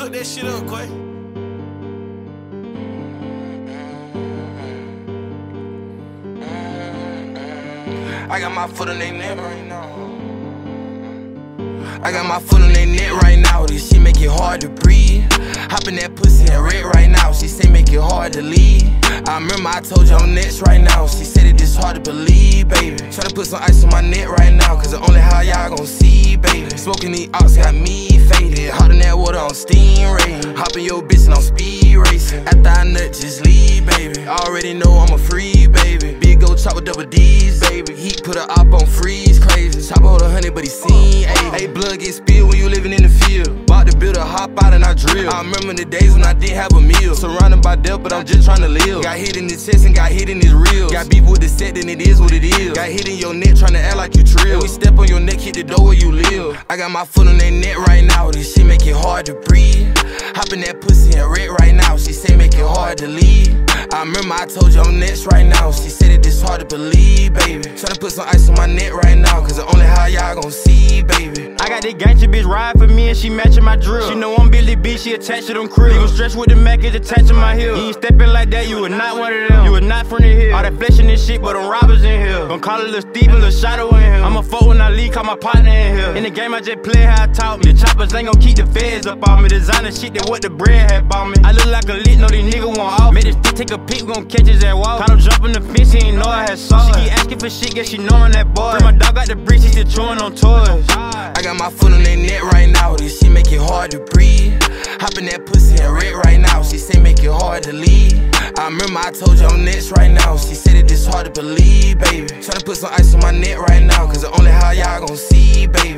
Cook that shit up, Quay. I got my foot on their neck right now. I got my foot on their neck right now. This shit make it hard to breathe. Hopping that pussy and red right now. She say make it hard to leave. I remember I told you I'm next right now. She said it is hard to believe, baby. Try to put some ice on my neck right now. Cause the only how y'all gon' see, baby. Smoking these ox got me faded. Hot in that water on steam rain. Hopping your bitch and I'm speed racing. After I nut, just leave, baby. Already know I'm a free, baby. Big go chop with double D's, baby. Heat put a op on freeze, crazy. Chop hold a hundred, but he seen, ayy. Hey, blood get spilled when you living in the field. Bought the builder, hop and I remember the days when I didn't have a meal. Surrounded by death, but I'm just trying to live. Got hit in the chest and got hit in his reels. Got beef with the set, then it is what it is. Got hit in your neck, trying to act like you trill. We step on your neck, hit the door where you live. I got my foot on that neck right now. This shit make it hard to breathe. Hopping that pussy and red right now. She say make it hard to leave. I remember I told you I'm next right now. She said it is hard to believe, baby. Tryna put some ice on my neck right now, and she matching my drill. She know I'm Billy B, she attached to them cribs. You stretch with the Mac, it's attaching my heel. You ain't stepping like that, you are not one of them. You are not from the hill. All that flesh in this shit, but them robbers in here. Gon' call it Lil Steven, Lil Shadow in here. I'm a foe when I leave, call my partner in here. In the game, I just play how I taught me. The choppers ain't gon' keep the feds up on me. Designer shit that what the bread had bought me. I look like a lit, know these niggas want off. Made this stick take a we gon' catch his at walk. Caught him jumping the fence, he ain't know I had saw She keep asking for shit, guess she knowin' that boy. Free my got the chewing on toys. I got my foot on their neck right now. This shit make it hard to breathe. Hopping that pussy and red right now. She say make it hard to leave. I remember I told you I'm next right now. She said it is hard to believe, baby. Tryna put some ice on my neck right now. Cause the only how y'all gon' see, baby.